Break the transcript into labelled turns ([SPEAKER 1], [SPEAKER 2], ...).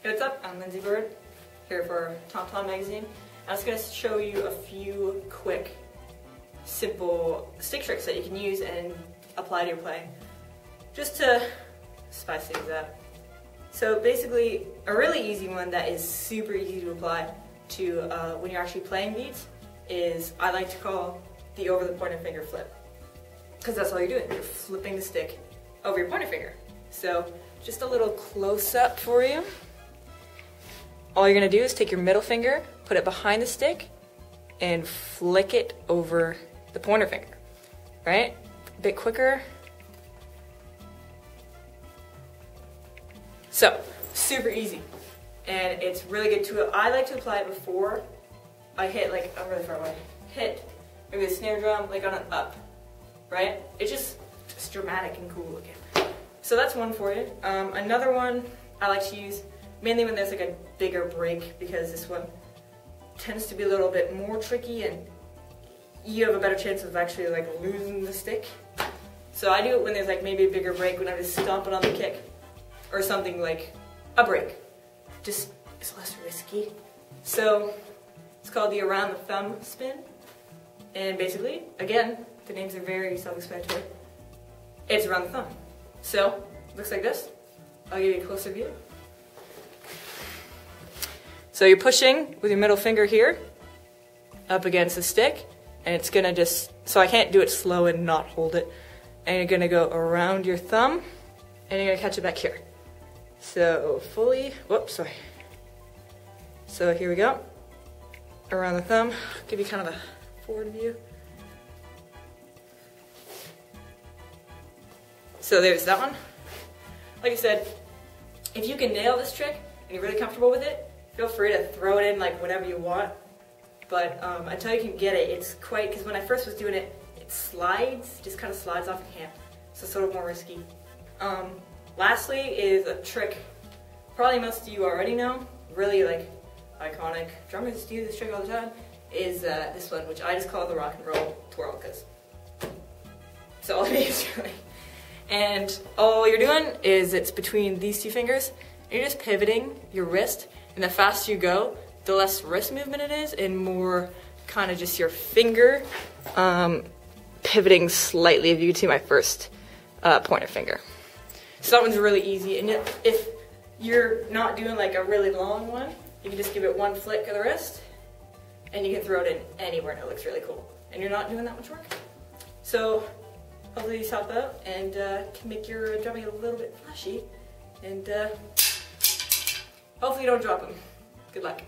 [SPEAKER 1] Hey, what's up? I'm Lindsay Bird, here for Tom Tom Magazine. I'm just going to show you a few quick, simple stick tricks that you can use and apply to your playing, just to spice things up. So basically, a really easy one that is super easy to apply to uh, when you're actually playing beats is I like to call the over the pointer finger flip. Because that's all you're doing, you're flipping the stick over your pointer finger. So just a little close up for you. All you're gonna do is take your middle finger, put it behind the stick, and flick it over the pointer finger, right? A bit quicker. So, super easy. And it's really good to, I like to apply it before I hit, like, I'm really far away, hit maybe the snare drum, like on an up, right? It's just, just dramatic and cool looking. So that's one for you. Um, another one I like to use mainly when there's like a bigger break because this one tends to be a little bit more tricky and you have a better chance of actually like losing the stick. So I do it when there's like maybe a bigger break when I'm just stomping on the kick or something like a break. Just it's less risky. So it's called the around the thumb spin. And basically, again, the names are very self-explanatory. It's around the thumb. So, looks like this. I'll give you a closer view. So you're pushing with your middle finger here up against the stick, and it's gonna just, so I can't do it slow and not hold it. And you're gonna go around your thumb, and you're gonna catch it back here. So fully, whoops, sorry. So here we go. Around the thumb, give you kind of a forward view. So there's that one. Like I said, if you can nail this trick and you're really comfortable with it, feel free to throw it in like whatever you want. But um, until you can get it, it's quite, because when I first was doing it, it slides, just kind of slides off your hand. So sort of more risky. Um, lastly is a trick probably most of you already know, really like iconic, drummers do this trick all the time, is uh, this one, which I just call the rock and roll twirl, because it's all it is really. And all you're doing is it's between these two fingers, you're just pivoting your wrist and the faster you go, the less wrist movement it is and more kind of just your finger um, pivoting slightly if you can see my first uh, pointer finger. So that one's really easy. And if you're not doing like a really long one, you can just give it one flick of the wrist and you can throw it in anywhere and it looks really cool. And you're not doing that much work. So hopefully these help out and uh, can make your drumming a little bit flashy. And uh, Hopefully you don't drop them. Good luck.